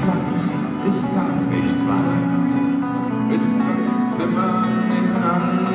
Schaffensplatz ist gar nicht weit, ist ein Zimmer nebenan.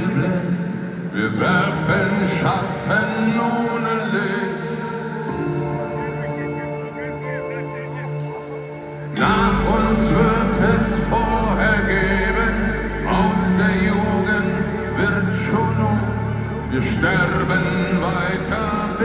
Sind wir werfen Schatten ohne Licht. Nach uns wird es vorher geben. Aus der Jugend wird schon noch. Wir sterben weiter,